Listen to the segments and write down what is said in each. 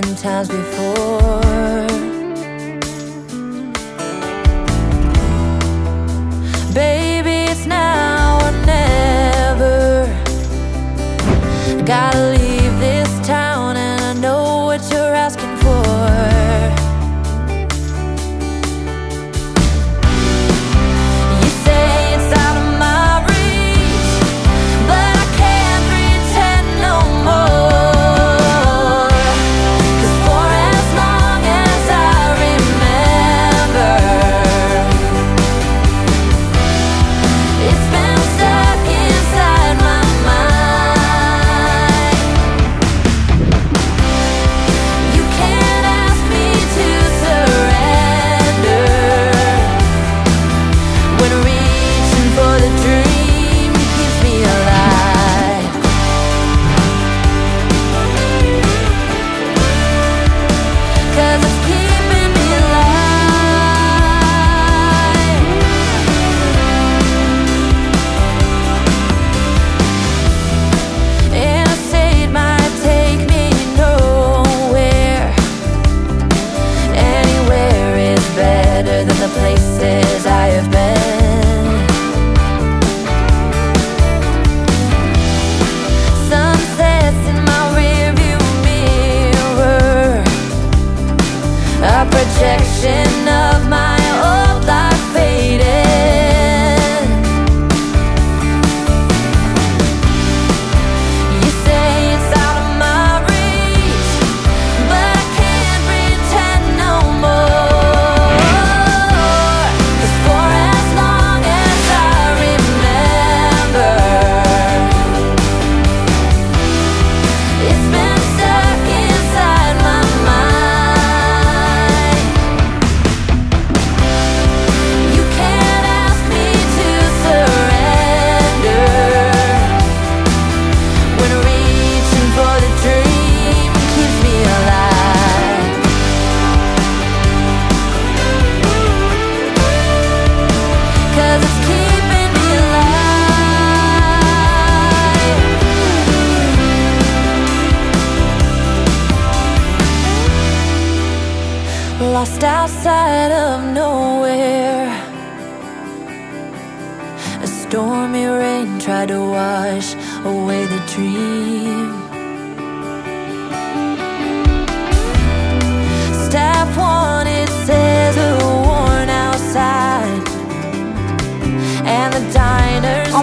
thousand times before.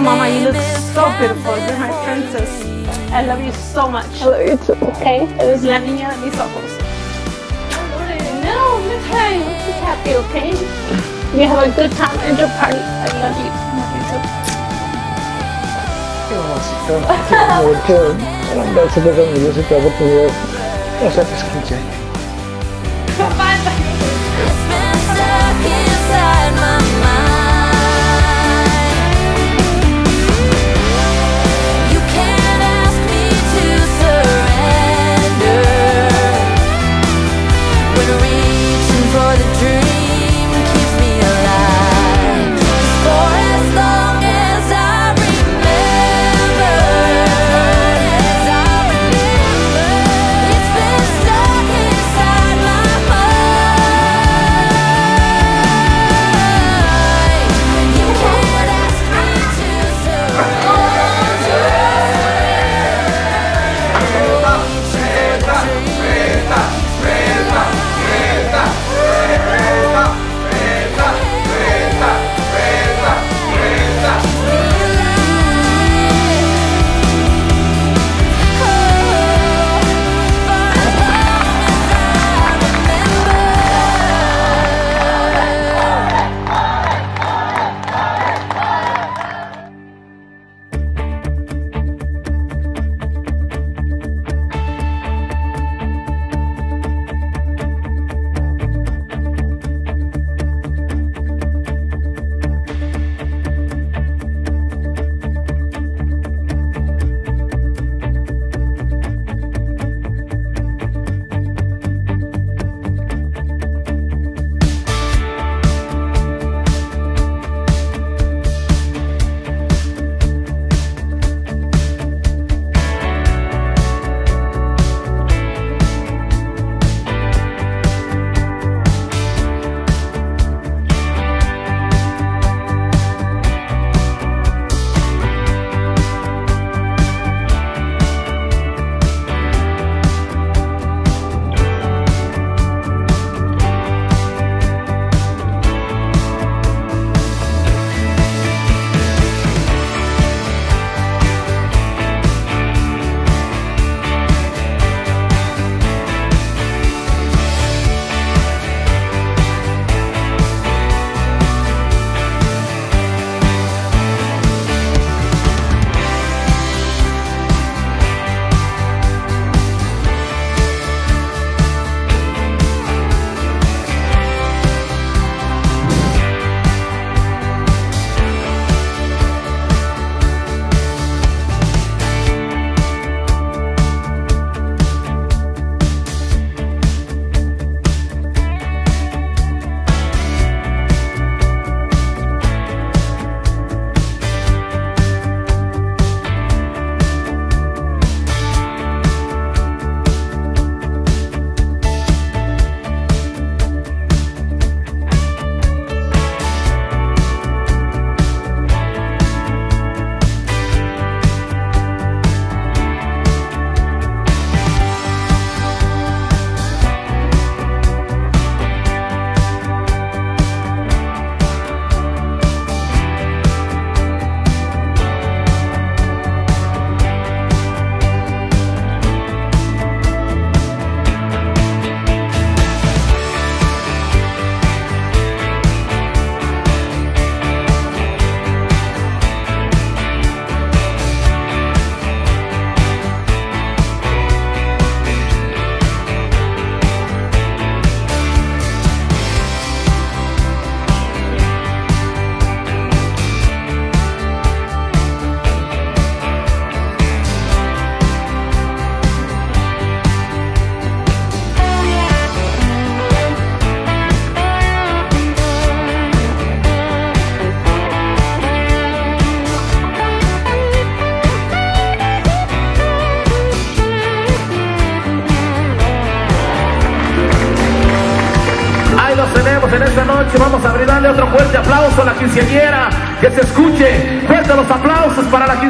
Mama, you look so beautiful. You're my princess. I love you so much. I love you too. Okay? Eres la niña de mis ojos. No, look her. You look happy, okay? You have a good time at your party. I love you. Bye bye.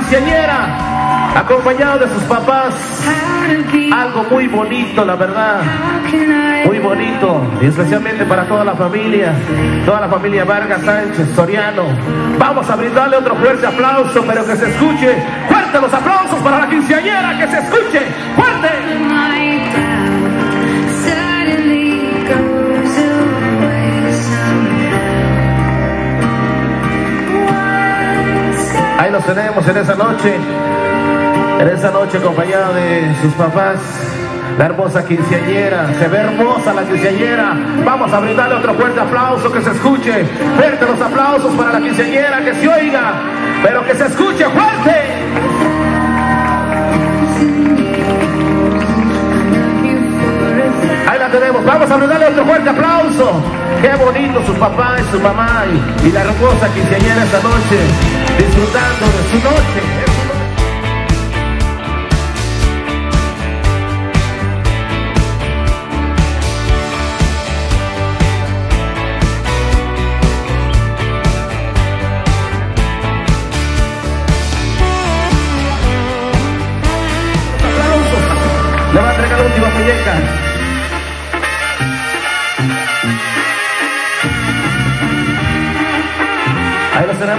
Quinceañera. Acompañado de sus papás. Algo muy bonito, la verdad. Muy bonito. Y especialmente para toda la familia. Toda la familia Vargas Sánchez, Soriano. Vamos a brindarle otro fuerte aplauso, pero que se escuche. Fuerte los aplausos para la quinceañera. Que se escuche. Fuerte. Ahí los tenemos en esa noche, en esa noche acompañada de sus papás, la hermosa quinceañera, se ve hermosa la quinceañera. Vamos a brindarle otro fuerte aplauso, que se escuche, fuerte los aplausos para la quinceañera, que se oiga, pero que se escuche fuerte. Ahí la tenemos, vamos a brindarle otro fuerte aplauso. Qué bonito su papá y su mamá y, y la hermosa quinceañera esta noche, disfrutando de su noche.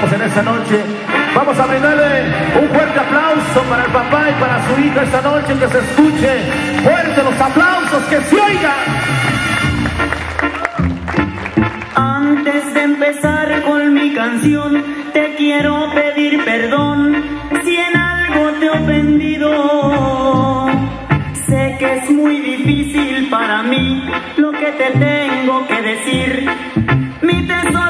En esta noche. Vamos a brindarle un fuerte aplauso para el papá y para su hija esta noche, que se escuche fuerte los aplausos, que se oiga. Antes de empezar con mi canción, te quiero pedir perdón si en algo te he ofendido. Sé que es muy difícil para mí lo que te tengo que decir, mi tesoro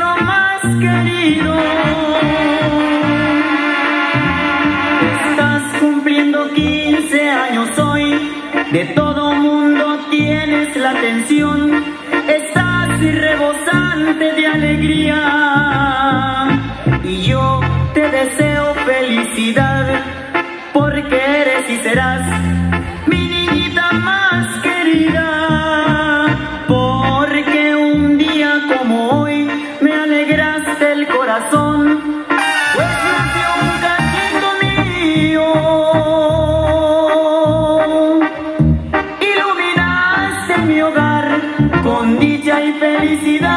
Estás cumpliendo 15 años hoy, de todo mundo tienes la atención, estás rebosante de alegría. Y yo te deseo felicidad porque eres y serás felicidad.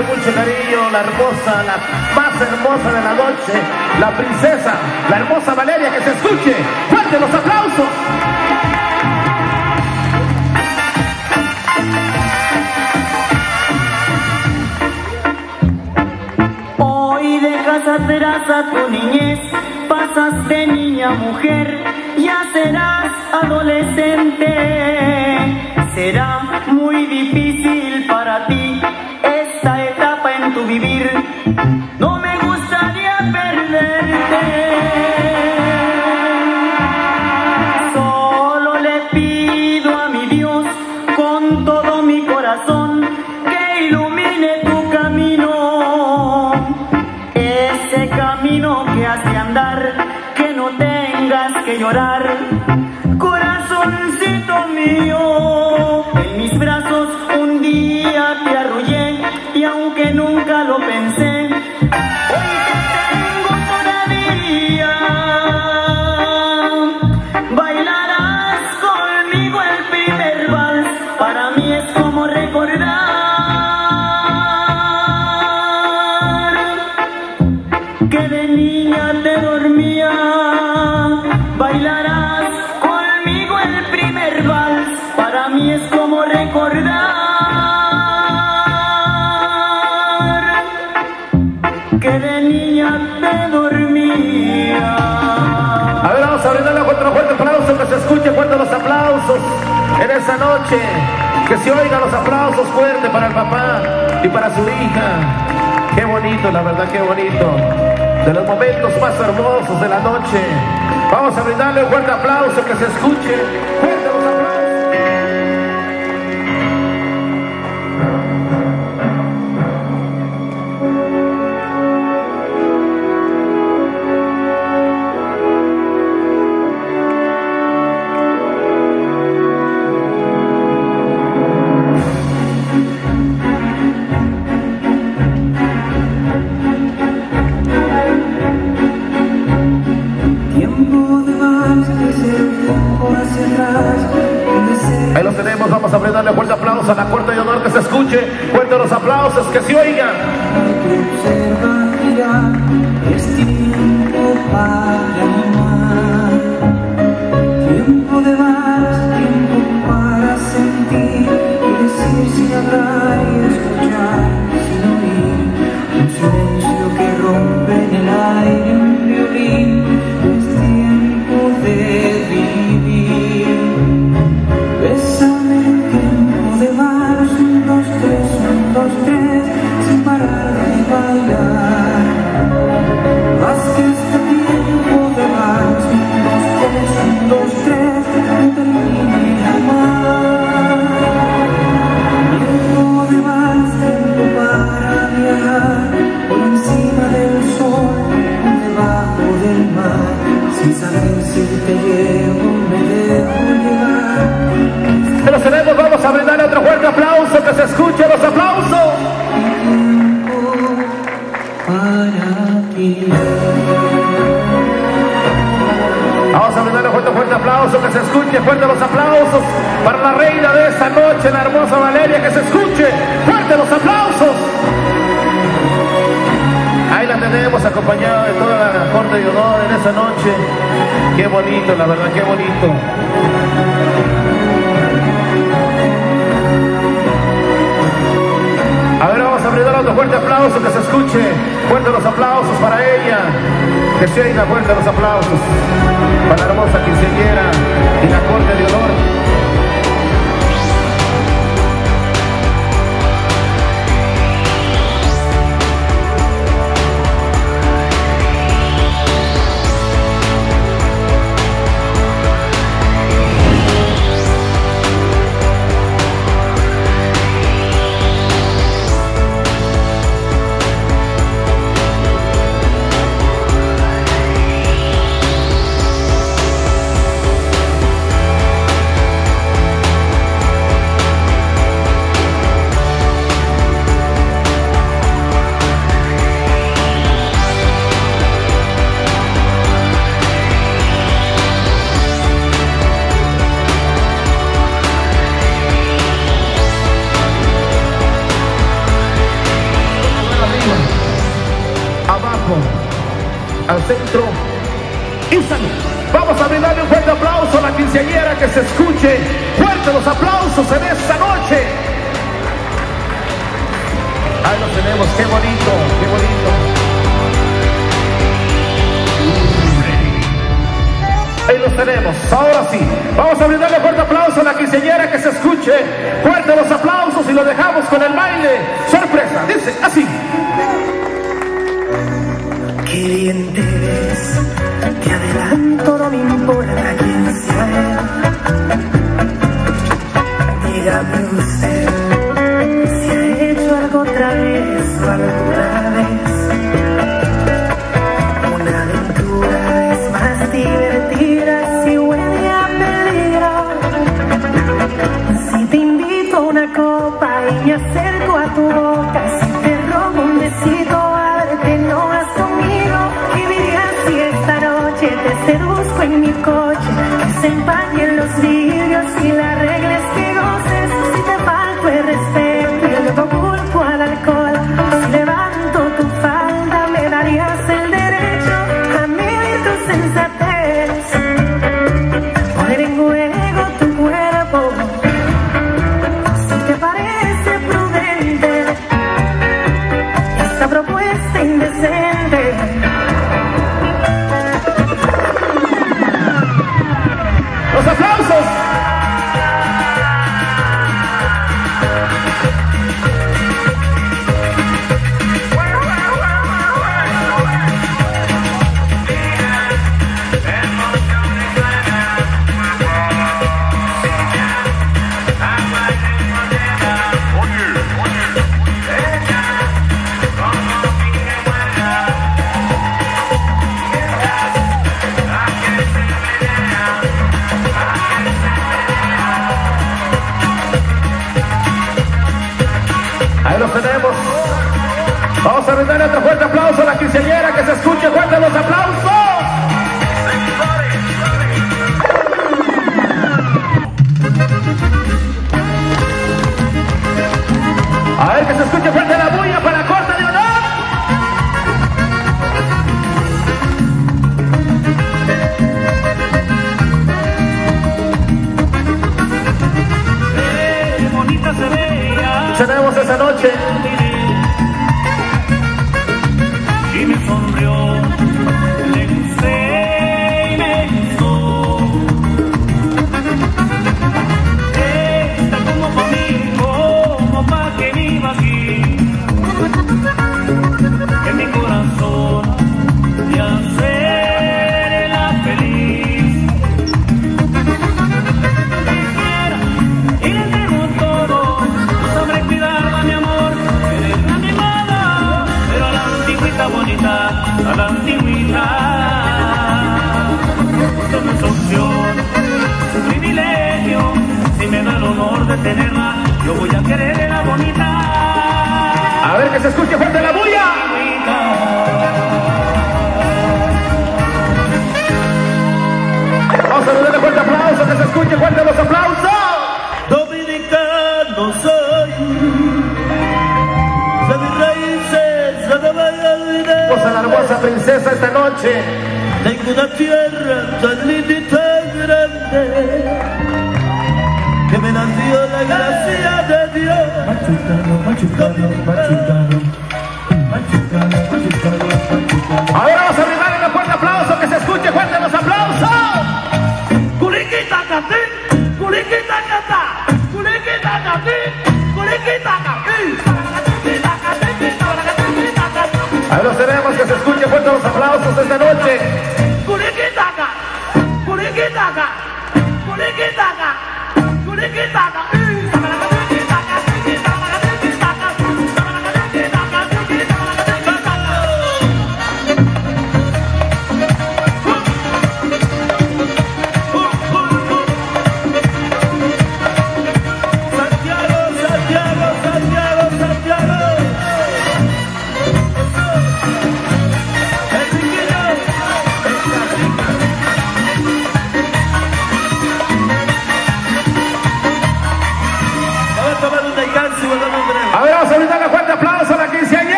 Con mucho cariño, la hermosa, la más hermosa de la noche, la princesa, la hermosa Valeria, que se escuche fuerte los aplausos. Hoy dejas atrás a tu niñez, pasas de niña a mujer, ya serás adolescente. Será muy difícil para ti que se escuche fuerte los aplausos en esa noche. Que se oigan los aplausos fuertes para el papá y para su hija. Qué bonito, la verdad, qué bonito. De los momentos más hermosos de la noche. Vamos a brindarle un fuerte aplauso que se escuche. ¡Fuerte! para la reina de esta noche, la hermosa Valeria, que se escuche fuerte los aplausos. Ahí la tenemos acompañada de toda la corte de honor en esta noche. Qué bonito, la verdad, qué bonito. A ver, vamos a brindar otro fuerte aplauso, que se escuche fuerte los aplausos para ella. Que se oiga fuerte los aplausos para la hermosa quinceañera y la corte de honor.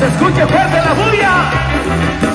Se escuche fuerte la bulla!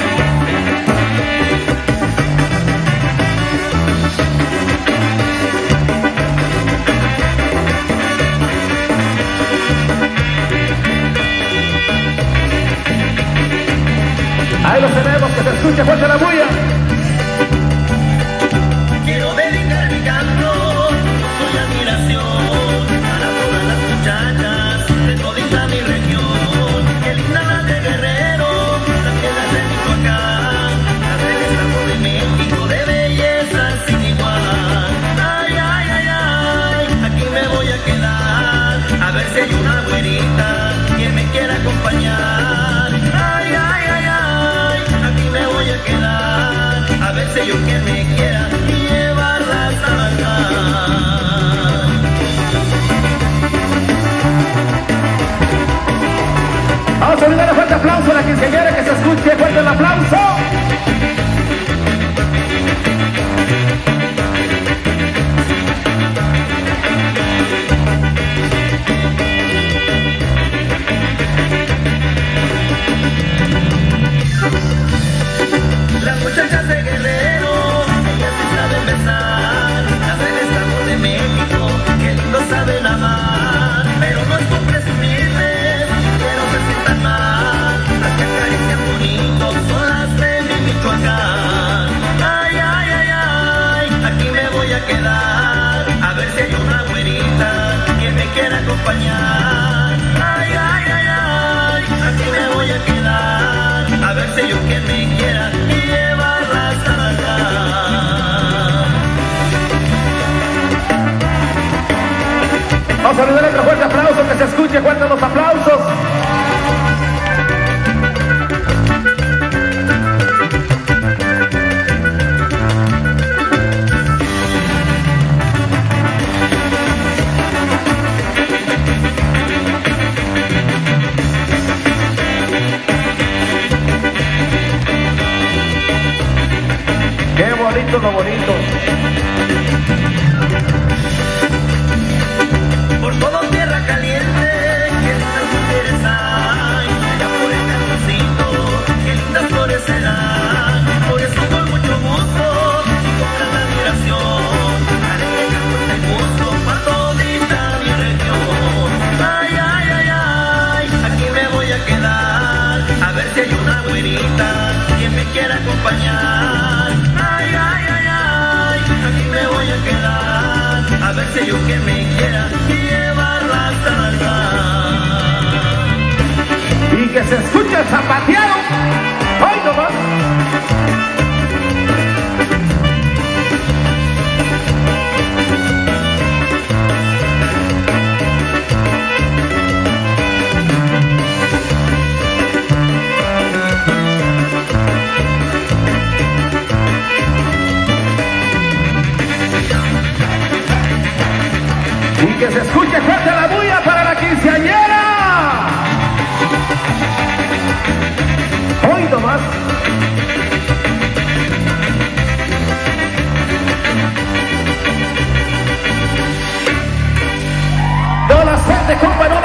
No la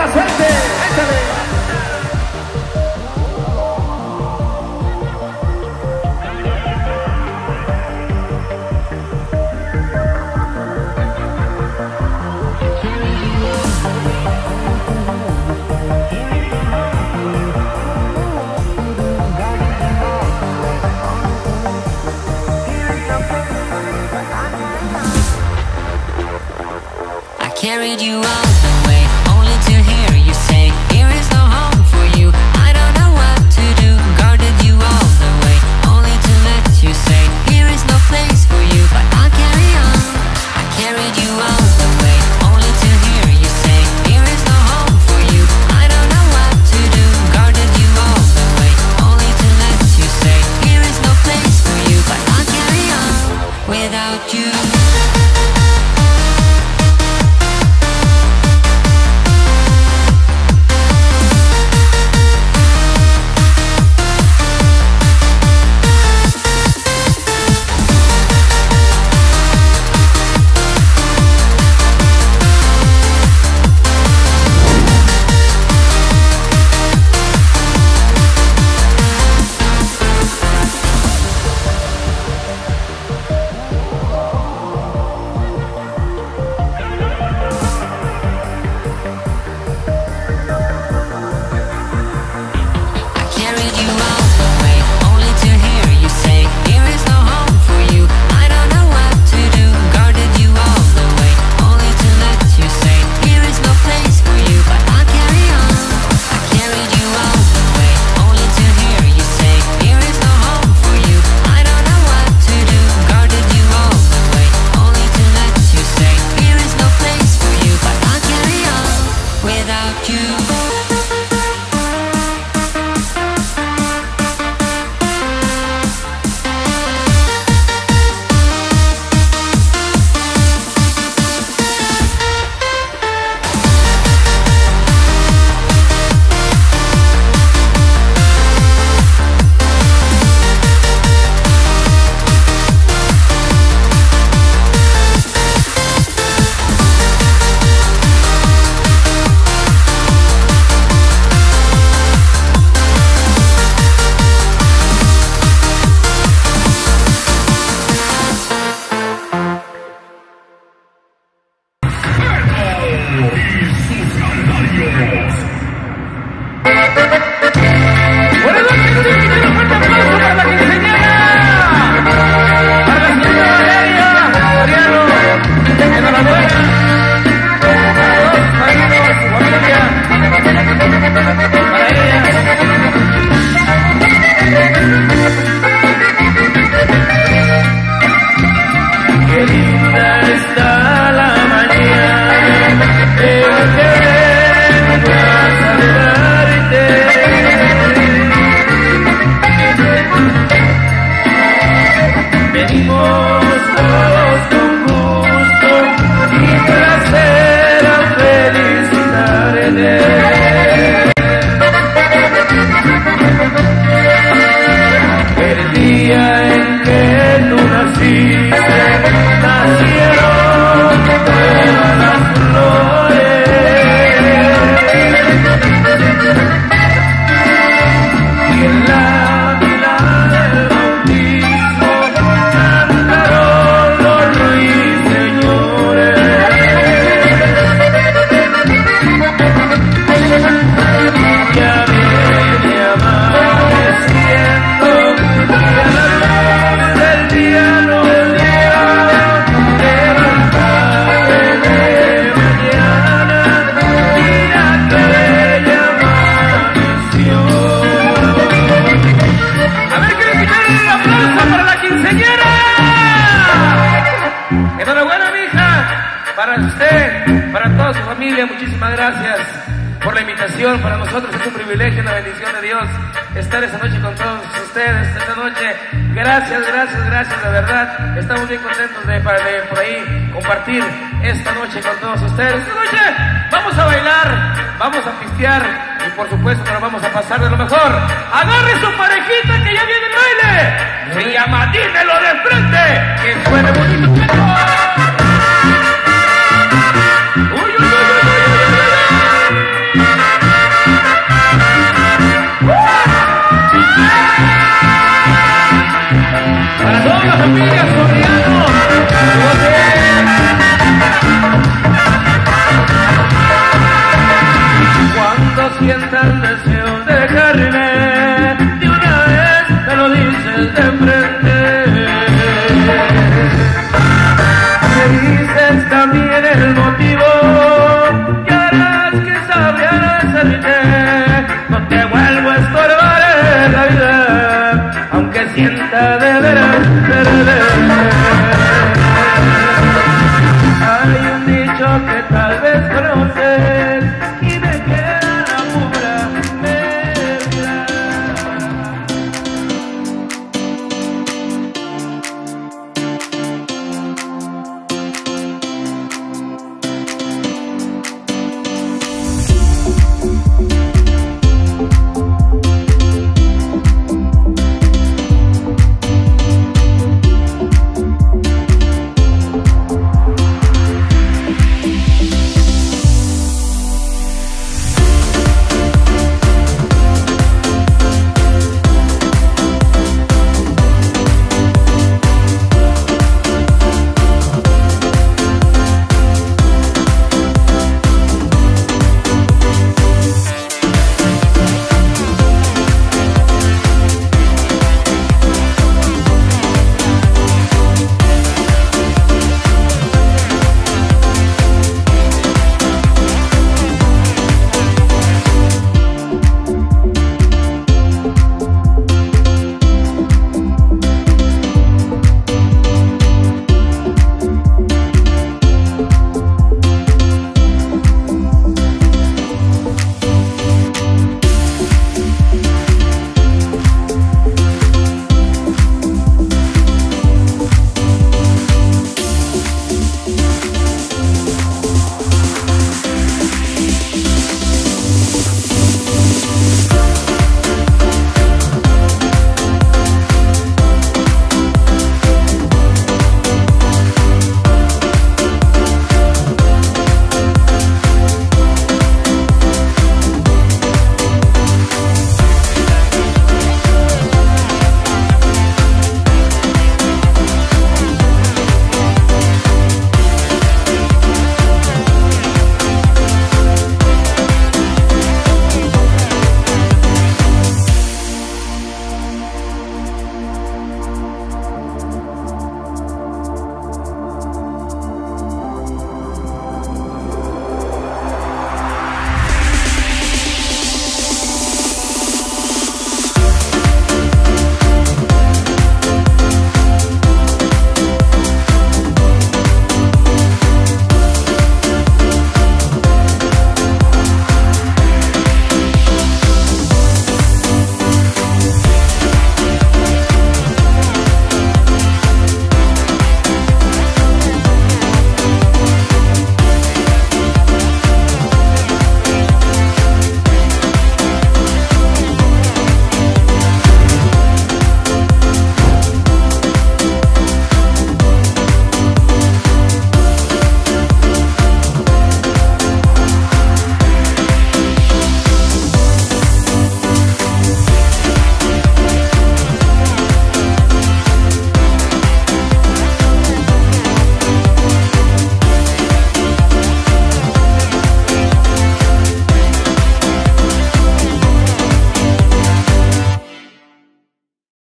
con todos ustedes. Esta noche vamos a bailar, vamos a pistear y por supuesto que nos vamos a pasar de lo mejor. Agarre su parejita que ya viene el baile. Se llama Dímelo de frente, que suene bonito.